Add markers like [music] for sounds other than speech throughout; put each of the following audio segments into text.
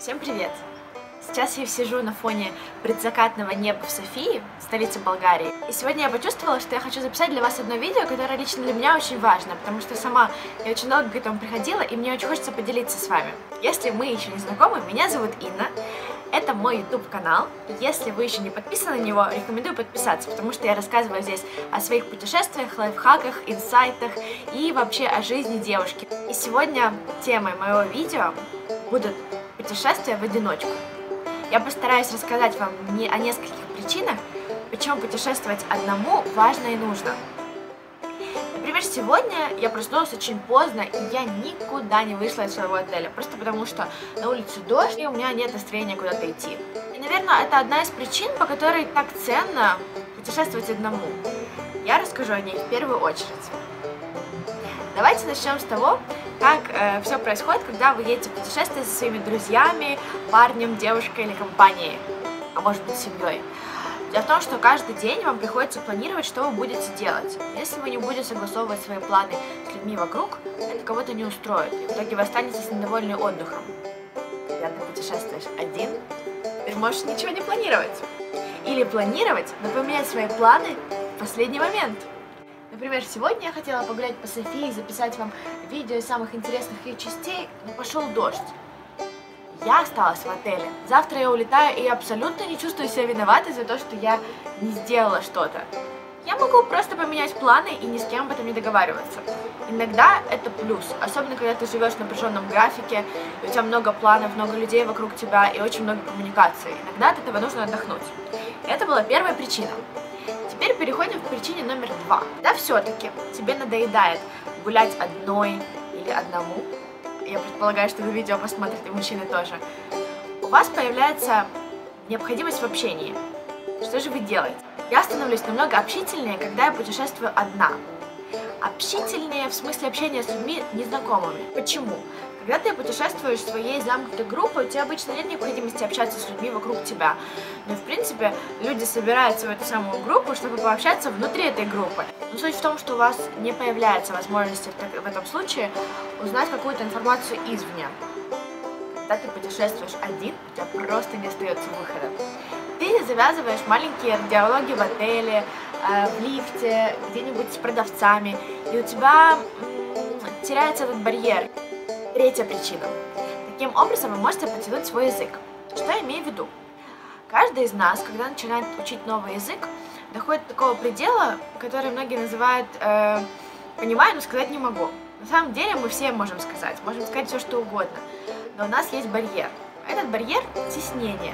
Всем привет! Сейчас я сижу на фоне предзакатного неба в Софии, столице Болгарии. И сегодня я почувствовала, что я хочу записать для вас одно видео, которое лично для меня очень важно, потому что сама я очень долго к этому приходила, и мне очень хочется поделиться с вами. Если мы еще не знакомы, меня зовут Инна, это мой YouTube канал. Если вы еще не подписаны на него, рекомендую подписаться, потому что я рассказываю здесь о своих путешествиях, лайфхаках, инсайтах и вообще о жизни девушки. И сегодня темой моего видео будут путешествия в одиночку. Я постараюсь рассказать вам не о нескольких причинах, почему путешествовать одному важно и нужно. Например, сегодня я проснулась очень поздно, и я никуда не вышла из своего отеля, просто потому что на улице дождь, и у меня нет настроения куда-то идти. И, наверное, это одна из причин, по которой так ценно путешествовать одному. Я расскажу о ней в первую очередь. Давайте начнем с того, как э, все происходит, когда вы едете в путешествие со своими друзьями, парнем, девушкой или компанией, а может быть семьей. Дело в том, что каждый день вам приходится планировать, что вы будете делать. Если вы не будете согласовывать свои планы с людьми вокруг, это кого-то не устроит, и в итоге вы останетесь недовольны отдыхом. Когда ты путешествуешь один, ты можешь ничего не планировать. Или планировать, но поменять свои планы в последний момент. Например, сегодня я хотела погулять по Софии и записать вам видео из самых интересных ее частей, но пошел дождь. Я осталась в отеле. Завтра я улетаю и абсолютно не чувствую себя виноватой за то, что я не сделала что-то. Я могу просто поменять планы и ни с кем об этом не договариваться. Иногда это плюс, особенно когда ты живешь в напряженном графике, у тебя много планов, много людей вокруг тебя и очень много коммуникаций. Иногда от этого нужно отдохнуть. Это была первая причина. Теперь переходим к причине номер два. Да все-таки тебе надоедает гулять одной или одному, я предполагаю, что вы видео посмотрите, и мужчины тоже, у вас появляется необходимость в общении. Что же вы делаете? Я становлюсь намного общительнее, когда я путешествую одна. Общительнее в смысле общения с людьми незнакомыми. Почему? Когда ты путешествуешь своей замкнутой группой, у тебя обычно нет необходимости общаться с людьми вокруг тебя. Но, в принципе, люди собираются в эту самую группу, чтобы пообщаться внутри этой группы. Но суть в том, что у вас не появляется возможности в этом случае узнать какую-то информацию извне. Когда ты путешествуешь один, у тебя просто не остается выхода. Ты завязываешь маленькие диалоги в отеле, э, в лифте, где-нибудь с продавцами, и у тебя теряется этот барьер. Третья причина. Таким образом вы можете потянуть свой язык. Что я имею в виду? Каждый из нас, когда начинает учить новый язык, доходит до такого предела, который многие называют э, «понимаю, но сказать не могу». На самом деле мы все можем сказать, можем сказать все, что угодно, но у нас есть барьер. Этот барьер – стеснение.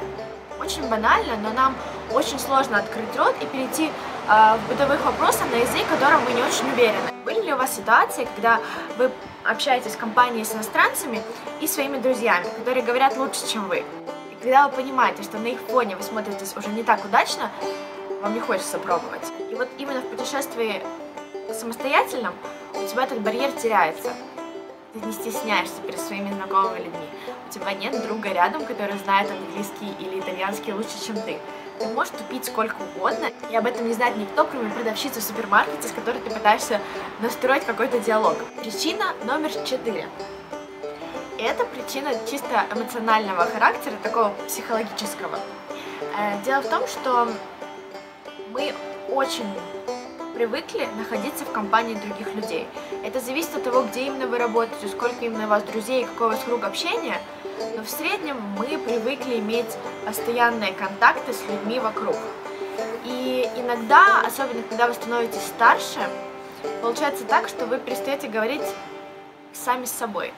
Очень банально, но нам очень сложно открыть рот и перейти э, в бытовых вопросах на язык, в котором мы не очень уверены. Были ли у вас ситуации, когда вы общаетесь в компании с иностранцами и своими друзьями, которые говорят лучше, чем вы? И когда вы понимаете, что на их фоне вы смотритесь уже не так удачно, вам не хочется пробовать. И вот именно в путешествии самостоятельном у тебя этот барьер теряется. Ты не стесняешься перед своими знакомыми людьми. Тебя нет друга рядом, который знает английский или итальянский лучше, чем ты. Ты можешь тупить сколько угодно, и об этом не знает никто, кроме продавщицы в супермаркете, с которой ты пытаешься настроить какой-то диалог. Причина номер четыре. Это причина чисто эмоционального характера, такого психологического. Э, дело в том, что мы очень привыкли находиться в компании других людей. Это зависит от того, где именно вы работаете, сколько именно у вас друзей, какой у вас круг общения, но в среднем мы привыкли иметь постоянные контакты с людьми вокруг. И иногда, особенно когда вы становитесь старше, получается так, что вы перестаете говорить сами с собой.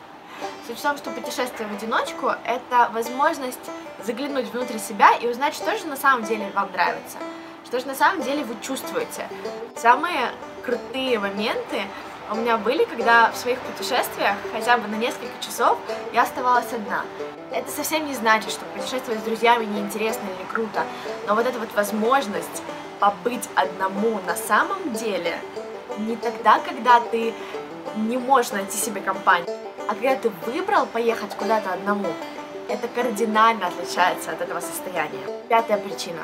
Суть в том, что путешествие в одиночку – это возможность заглянуть внутрь себя и узнать, что же на самом деле вам нравится – что же на самом деле вы чувствуете. Самые крутые моменты у меня были, когда в своих путешествиях, хотя бы на несколько часов, я оставалась одна. Это совсем не значит, что путешествовать с друзьями неинтересно или круто, но вот эта вот возможность побыть одному на самом деле не тогда, когда ты не можешь найти себе компанию, а когда ты выбрал поехать куда-то одному, это кардинально отличается от этого состояния. Пятая причина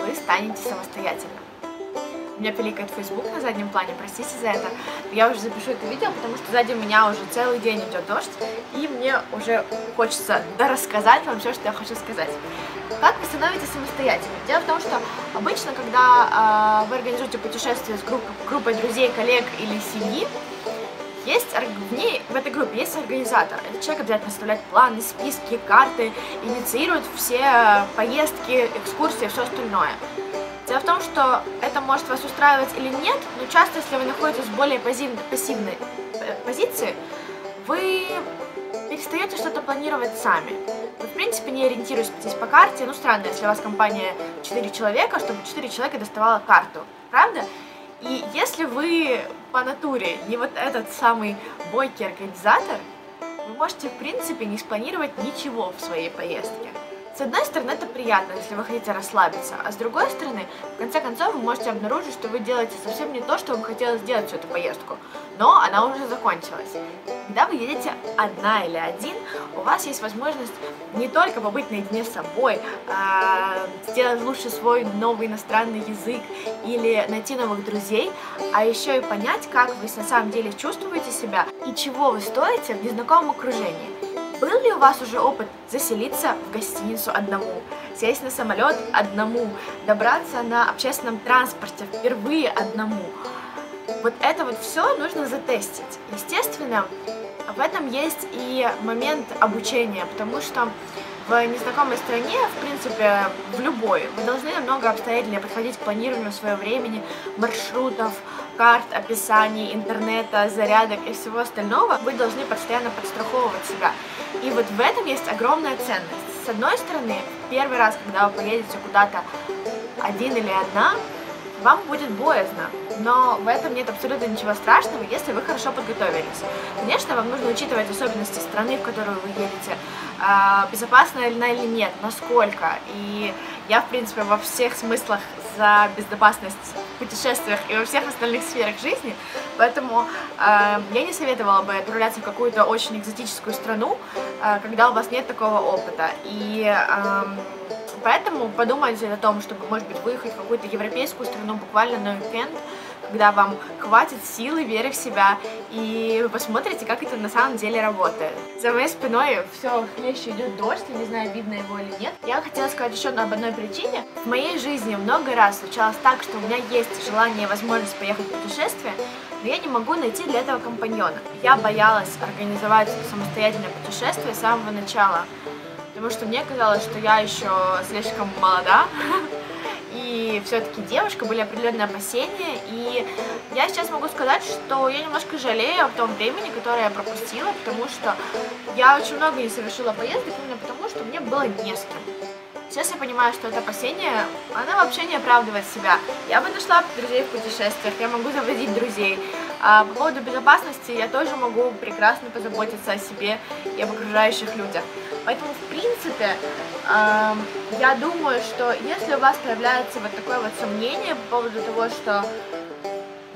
вы станете самостоятельным. У меня пиликает Facebook на заднем плане, простите за это. Я уже запишу это видео, потому что сзади меня уже целый день идет дождь, и мне уже хочется рассказать вам все, что я хочу сказать. Как вы становитесь самостоятельным? Дело в том, что обычно, когда э, вы организуете путешествие с групп, группой друзей, коллег или семьи, есть в ней, в этой группе есть организатор. Этот человек обязательно составляет планы, списки, карты, инициирует все поездки, экскурсии все остальное. Дело в том, что это может вас устраивать или нет, но часто, если вы находитесь в более пассивной, пассивной э, позиции, вы перестаете что-то планировать сами. Вы, в принципе, не ориентируетесь по карте. Ну, странно, если у вас компания 4 человека, чтобы 4 человека доставала карту. Правда? И если вы по натуре не вот этот самый бойкий организатор, вы можете, в принципе, не спланировать ничего в своей поездке. С одной стороны, это приятно, если вы хотите расслабиться, а с другой стороны, в конце концов, вы можете обнаружить, что вы делаете совсем не то, что вам хотелось сделать всю эту поездку, но она уже закончилась. Когда вы едете одна или один, у вас есть возможность не только побыть наедине с собой, а сделать лучше свой новый иностранный язык или найти новых друзей, а еще и понять, как вы на самом деле чувствуете себя и чего вы стоите в незнакомом окружении. Был ли у вас уже опыт заселиться в гостиницу одному, сесть на самолет одному, добраться на общественном транспорте впервые одному? Вот это вот все нужно затестить. Естественно, в этом есть и момент обучения, потому что в незнакомой стране, в принципе, в любой, вы должны намного обстоятельнее подходить к планированию своего времени, маршрутов, карт, описаний, интернета, зарядок и всего остального. Вы должны постоянно подстраховывать себя. И вот в этом есть огромная ценность. С одной стороны, первый раз, когда вы поедете куда-то один или одна, вам будет боязно, но в этом нет абсолютно ничего страшного, если вы хорошо подготовились. Конечно, вам нужно учитывать особенности страны, в которую вы едете, а, безопасна она или нет, насколько. И я, в принципе, во всех смыслах за безопасность в путешествиях и во всех остальных сферах жизни, поэтому э, я не советовала бы отправляться в какую-то очень экзотическую страну, э, когда у вас нет такого опыта. И э, поэтому подумайте о том, чтобы, может быть, выехать в какую-то европейскую страну буквально на уикенд, когда вам хватит силы, веры в себя, и вы посмотрите, как это на самом деле работает. За моей спиной все хлеще идет дождь, я не знаю, видно его или нет. Я хотела сказать еще об одной причине. В моей жизни много раз случалось так, что у меня есть желание и возможность поехать в путешествие, но я не могу найти для этого компаньона. Я боялась организовать самостоятельное путешествие с самого начала, потому что мне казалось, что я еще слишком молода, [laughs] все-таки девушка, были определенные опасения, и я сейчас могу сказать, что я немножко жалею о том времени, которое я пропустила, потому что я очень много не совершила поездок именно потому, что мне было не с кем. Сейчас я понимаю, что это опасение, она вообще не оправдывает себя. Я бы нашла друзей в путешествиях, я могу заводить друзей. А по поводу безопасности я тоже могу прекрасно позаботиться о себе и об окружающих людях. Поэтому, в принципе, я думаю, что если у вас появляется вот такое вот сомнение по поводу того, что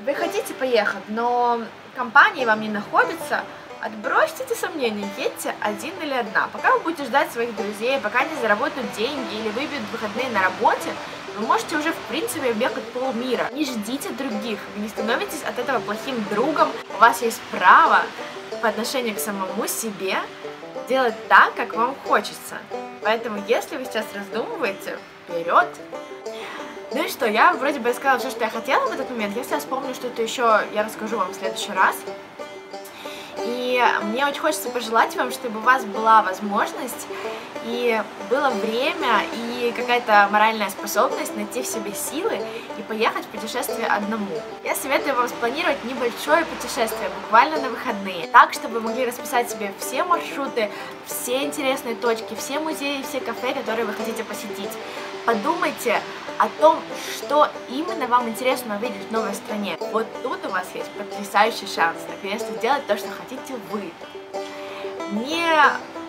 вы хотите поехать, но компания вам не находится, Отбросьте эти сомнения, едьте один или одна. Пока вы будете ждать своих друзей, пока они заработают деньги или выбьют выходные на работе, вы можете уже, в принципе, объехать полмира. Не ждите других, вы не становитесь от этого плохим другом. У вас есть право по отношению к самому себе делать так, как вам хочется. Поэтому, если вы сейчас раздумываете, вперед! Ну и что, я вроде бы сказала все, что я хотела в этот момент. Если я вспомню что-то еще, я расскажу вам в следующий раз. Мне очень хочется пожелать вам, чтобы у вас была возможность и было время и какая-то моральная способность найти в себе силы и поехать в путешествие одному. Я советую вам спланировать небольшое путешествие, буквально на выходные, так, чтобы вы могли расписать себе все маршруты, все интересные точки, все музеи, все кафе, которые вы хотите посетить. Подумайте о том, что именно вам интересно увидеть в новой стране. Вот тут у вас есть потрясающий шанс наконец-то сделать то, что хотите вы. Мне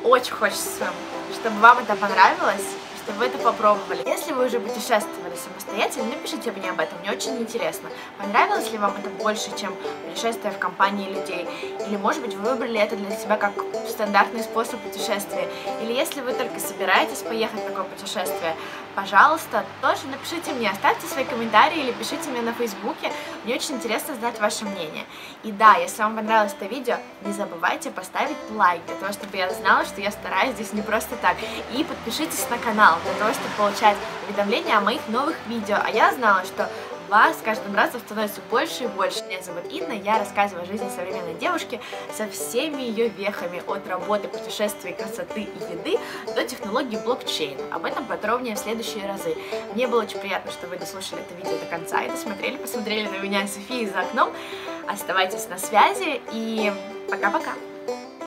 очень хочется, чтобы вам это понравилось, чтобы вы это попробовали. Если вы уже путешествовали самостоятельно, напишите мне об этом, мне очень интересно. Понравилось ли вам это больше, чем путешествие в компании людей? Или, может быть, вы выбрали это для себя как стандартный способ путешествия? Или если вы только собираетесь поехать в такое путешествие, пожалуйста, тоже напишите мне, оставьте свои комментарии или пишите мне на фейсбуке, мне очень интересно знать ваше мнение. И да, если вам понравилось это видео, не забывайте поставить лайк, для того, чтобы я знала, что я стараюсь здесь не просто так. И подпишитесь на канал, для того, чтобы получать уведомления о моих новых видео. А я знала, что вас с каждым разом становится больше и больше. Меня зовут Инна, я рассказываю о жизни современной девушки со всеми ее вехами, от работы, путешествий, красоты и еды до технологий блокчейн. Об этом подробнее в следующие разы. Мне было очень приятно, что вы дослушали это видео до конца и досмотрели, посмотрели на меня Софии за окном. Оставайтесь на связи и пока-пока!